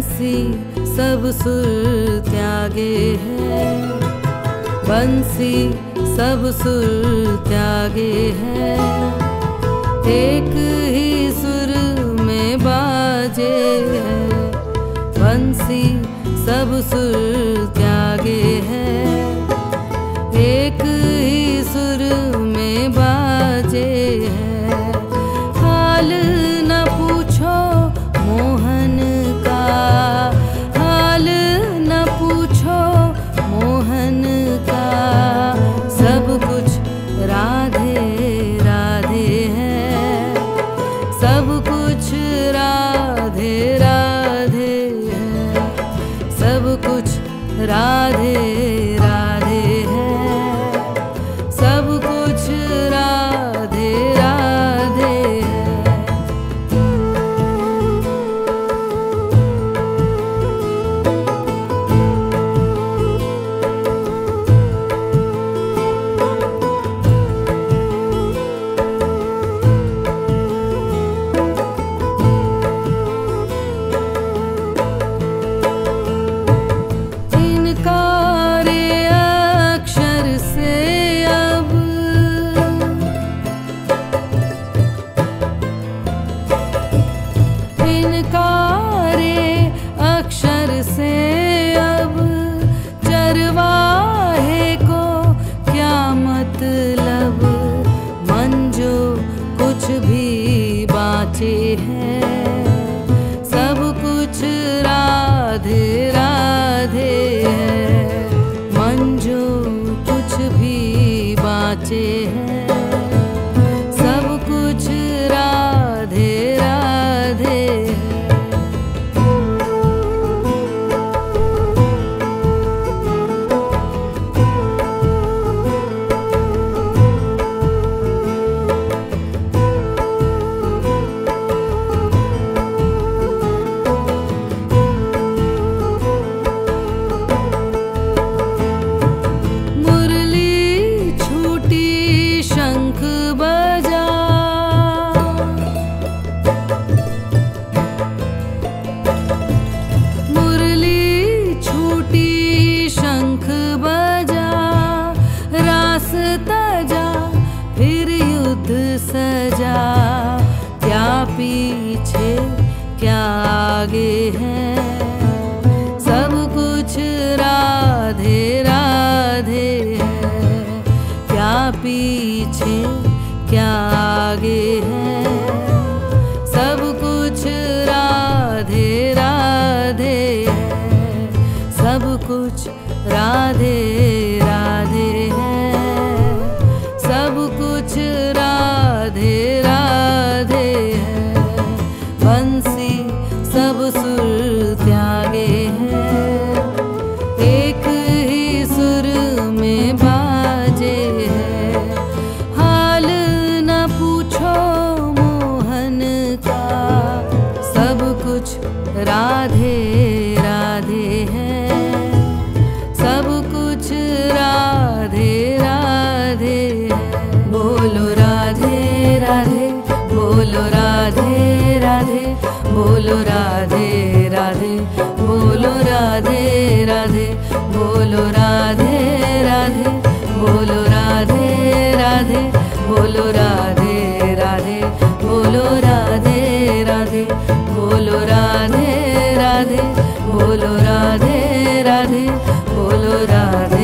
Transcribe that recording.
बंसी सब सुर त्यागे है। बंसी सब सुर त्यागे है। एक ही सुर में बाजे है। बंसी सब सुर त्यागे है। सब कुछ राधे राधे है। सब कुछ राधे राधे राधे है। मन जो कुछ भी बाँचे हैं। सजा क्या पीछे क्या आगे है? से सब सुर त्यागे हैं। राधे राधे है। सब कुछ राधे राधे है। बोलो राधे राधे। बोलो राधे राधे बोलो राधे राधे बोलो राधे राधे बोलो राधे राधे बोलो राधे राधे बोलो राधे राधे बोलो राधे राधे बोलो राधे राधे बोलो राधे